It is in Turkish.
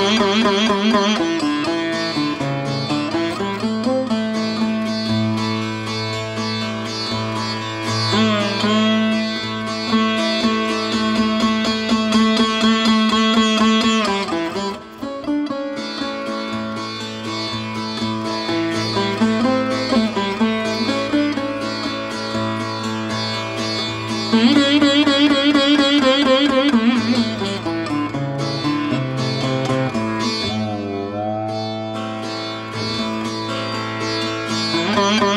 Müzik Mm-hmm.